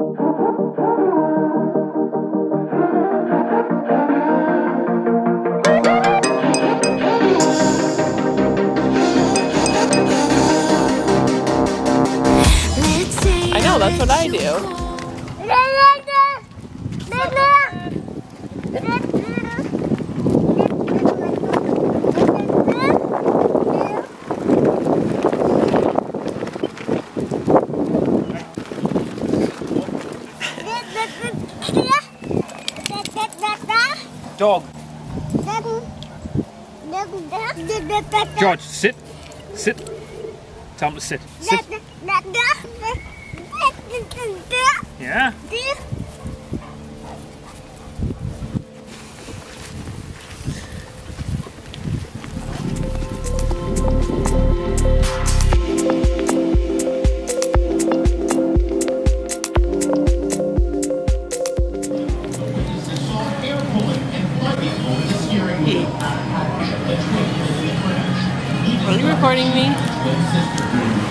I know, that's what I do. Dog. George, sit. Sit. Tell him to sit. Sit. Yeah. Are you recording me?